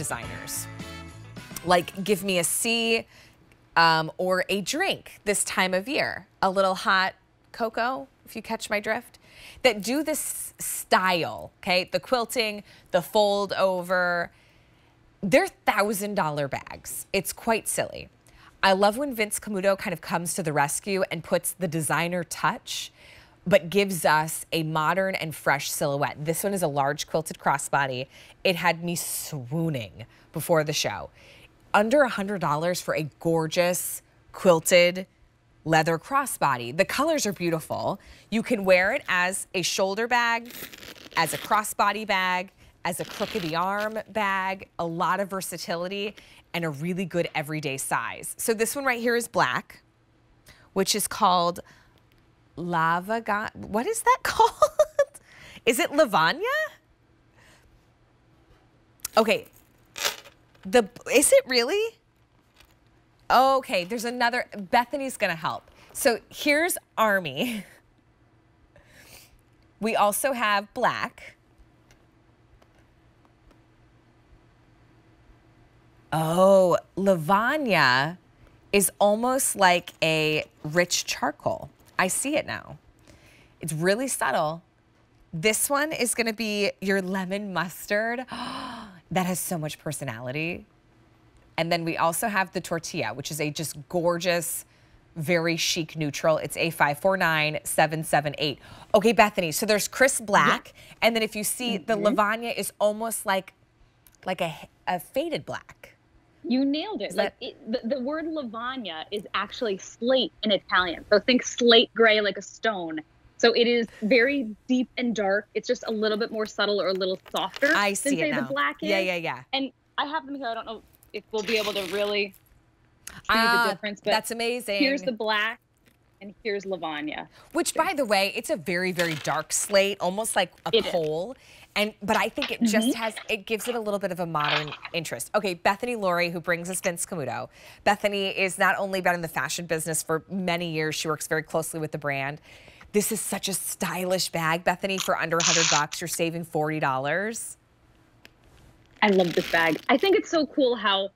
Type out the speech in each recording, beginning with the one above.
designers. Like give me a C um, or a drink this time of year. A little hot cocoa, if you catch my drift, that do this style, okay? The quilting, the fold over. They're $1,000 bags. It's quite silly. I love when Vince Camuto kind of comes to the rescue and puts the designer touch but gives us a modern and fresh silhouette. This one is a large quilted crossbody. It had me swooning before the show. Under $100 for a gorgeous quilted leather crossbody. The colors are beautiful. You can wear it as a shoulder bag, as a crossbody bag, as a crook of the arm bag, a lot of versatility and a really good everyday size. So this one right here is black, which is called Lava God. What is that called? is it Lavagna? Okay. The is it really? Okay, there's another. Bethany's gonna help. So here's Army. We also have black. Oh, Lavagna is almost like a rich charcoal. I see it now. It's really subtle. This one is gonna be your lemon mustard. that has so much personality. And then we also have the tortilla, which is a just gorgeous, very chic neutral. It's A549778. Okay, Bethany, so there's Chris Black. Yeah. And then if you see mm -hmm. the mm-hmm. Is almost like, like a, a faded black. You nailed it. like it, the, the word lavagna is actually slate in Italian. So think slate gray like a stone. So it is very deep and dark. It's just a little bit more subtle or a little softer. I see than, it say, now. the black is. Yeah, yeah, yeah. And I have them here. I don't know if we'll be able to really see ah, the difference. But that's amazing. Here's the black and here's Lavagna. Which, by the way, it's a very, very dark slate, almost like a it pole. Is. And but I think it just mm -hmm. has it gives it a little bit of a modern interest. Okay, Bethany Laurie, who brings us Vince Camuto. Bethany is not only been in the fashion business for many years, she works very closely with the brand. This is such a stylish bag, Bethany, for under 100 bucks. You're saving $40. I love this bag. I think it's so cool how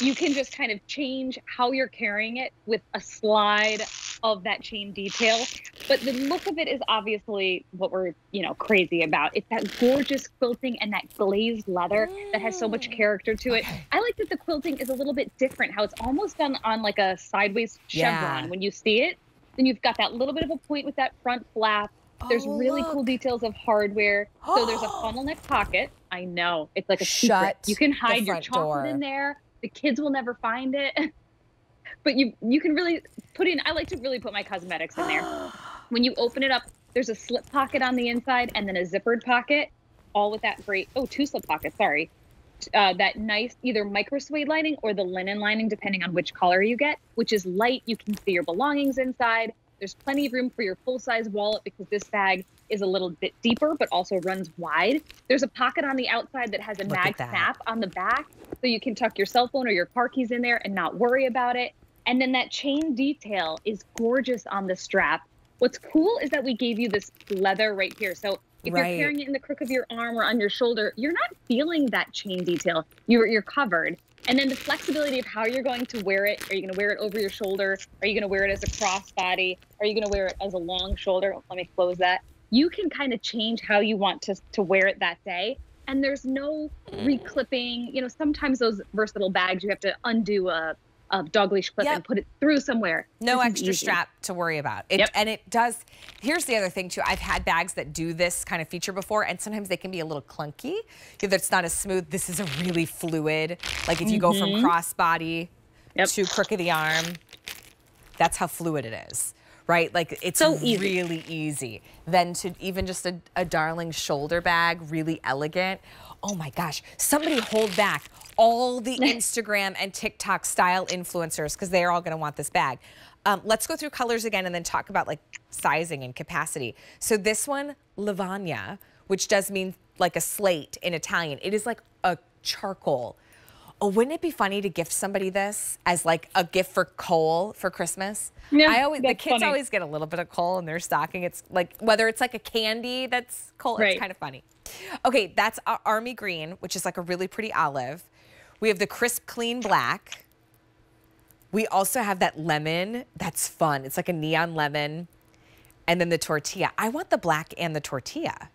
you can just kind of change how you're carrying it with a slide of that chain detail. But the look of it is obviously what we're, you know, crazy about. It's that gorgeous quilting and that glazed leather that has so much mm. character to it. Okay. I like that the quilting is a little bit different, how it's almost done on like a sideways chevron. Yeah. When you see it, then you've got that little bit of a point with that front flap. There's oh, really look. cool details of hardware. so there's a funnel neck pocket. I know. It's like a Shut secret. You can hide your chocolate door. in there the kids will never find it. but you you can really put in I like to really put my cosmetics in there. when you open it up, there's a slip pocket on the inside and then a zippered pocket, all with that great oh, two slip pockets, sorry. Uh, that nice either micro suede lining or the linen lining, depending on which color you get, which is light. You can see your belongings inside. There's plenty of room for your full size wallet because this bag is a little bit deeper, but also runs wide. There's a pocket on the outside that has a Look mag snap on the back. So you can tuck your cell phone or your car keys in there and not worry about it. And then that chain detail is gorgeous on the strap. What's cool is that we gave you this leather right here. So if right. you're carrying it in the crook of your arm or on your shoulder, you're not feeling that chain detail. You're, you're covered. And then the flexibility of how you're going to wear it. Are you going to wear it over your shoulder? Are you going to wear it as a crossbody? Are you going to wear it as a long shoulder? Let me close that. You can kind of change how you want to, to wear it that day. And there's no reclipping. You know, sometimes those versatile bags, you have to undo a, a dog leash clip yep. and put it through somewhere. No this extra strap to worry about. It, yep. And it does, here's the other thing too. I've had bags that do this kind of feature before and sometimes they can be a little clunky. It's not as smooth, this is a really fluid. Like if you mm -hmm. go from mm-hmm. crossbody yep. to crook of the arm, that's how fluid it is right? Like it's so easy. really easy. Then to even just a, a darling shoulder bag, really elegant. Oh my gosh, somebody hold back all the Instagram and TikTok style influencers because they're all gonna want this bag. Um, let's go through colors again and then talk about like sizing and capacity. So this one, Lavagna, which does mean like a slate in Italian. It is like a charcoal oh, wouldn't it be funny to gift somebody this as like a gift for coal for Christmas? Yeah, I always the kids funny. always get a little bit of coal in their stocking. It's like whether it's like a candy that's coal, right. it's kind of funny. Okay, that's Army Green, which is like a really pretty olive. We have the crisp clean black. We also have that lemon. That's fun. It's like a neon lemon. And then the tortilla. I want the black and the tortilla.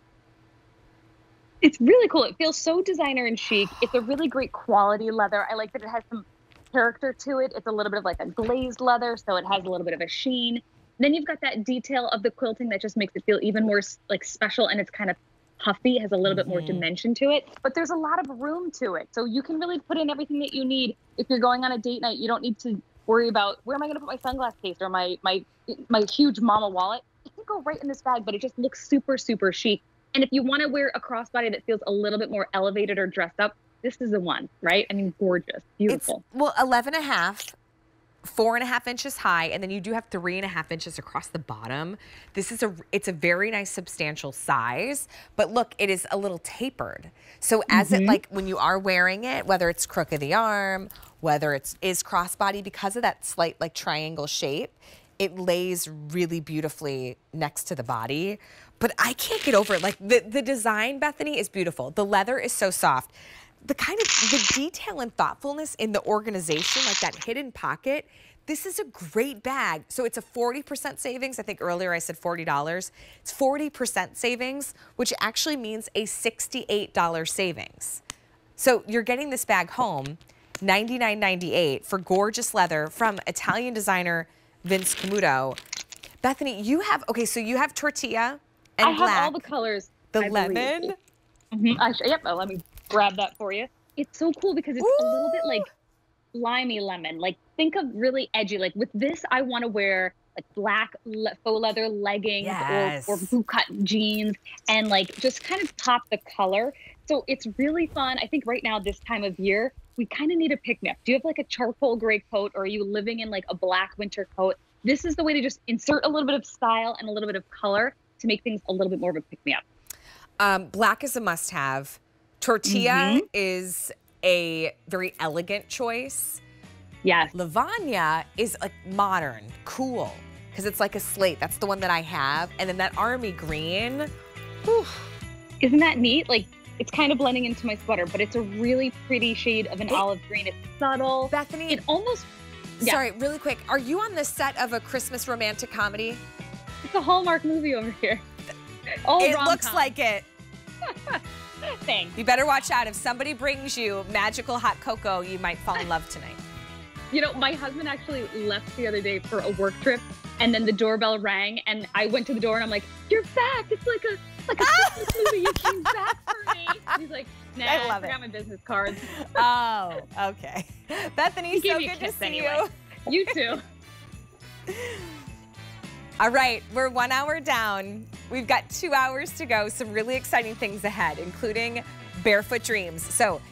It's really cool. It feels so designer and chic. It's a really great quality leather. I like that it has some character to it. It's a little bit of like a glazed leather, so it has a little bit of a sheen. Then you've got that detail of the quilting that just makes it feel even more like special and it's kind of puffy, has a little bit more mm-hmm. dimension to it, but there's a lot of room to it. So you can really put in everything that you need. If you're going on a date night, you don't need to worry about where am I going to put my sunglass case or my my my huge mama wallet. It can go right in this bag, but it just looks super super chic. And if you want to wear a crossbody that feels a little bit more elevated or dressed up, this is the one, right? I mean, gorgeous, beautiful. It's, well, 11 and a half four and a half inches high, and then you do have three and a half inches across the bottom. This is a, it's a very nice substantial size, but look, it is a little tapered. So as mm -hmm. it, mm-hmm. like when you are wearing it, whether it's crook of the arm, whether it's is crossbody, because of that slight like triangle shape, it lays really beautifully next to the body. But I can't get over it. Like the, the design, Bethany, is beautiful. The leather is so soft the kind of the detail and thoughtfulness in the organization, like that hidden pocket, this is a great bag. So it's a 40% savings. I think earlier I said $40. It's 40% savings, which actually means a $68 savings. So you're getting this bag home, $99.98 for gorgeous leather from Italian designer Vince Camuto. Bethany, you have, okay, so you have tortilla and I black. have all the colors. The I lemon? Mm -hmm. yep, let me grab that for you. It's so cool because it's Ooh. a little bit like slimy lemon. Like think of really edgy. Like with this, I want to wear like black le- faux leather leggings yes. or, or boot cut jeans and like just kind of top the color. So it's really fun. I think right now, this time of year, we kind of need a pick me up. Do you have like a charcoal gray coat or are you living in like a black winter coat? This is the way to just insert a little bit of style and a little bit of color to make things a little bit more of a pick me up. Um, black is a must have. Tortilla mm -hmm. is a very elegant choice. Yes. Lavagna is like modern, cool, because it's like a slate. That's the one that I have. And then that army green. Whew. Isn't that neat? Like it's kind of blending into my sweater, but it's a really pretty shade of an it, olive green. It's subtle. Bethany. It almost. Yeah. Sorry, really quick. Are you on the set of a Christmas romantic comedy? It's a Hallmark movie over here. Oh, it looks like it. Thanks. You better watch out. If somebody brings you magical hot cocoa, you might fall in love tonight. You know, my husband actually left the other day for a work trip, and then the doorbell rang, and I went to the door, and I'm like, "You're back! It's like a like a Christmas movie. You came back for me." And he's like, "Nah, I, love I forgot it. my business cards." oh, okay. Bethany, so good to see anyway. you. You too. All right, we're one hour down. We've got two hours to go. Some really exciting things ahead, including Barefoot Dreams. So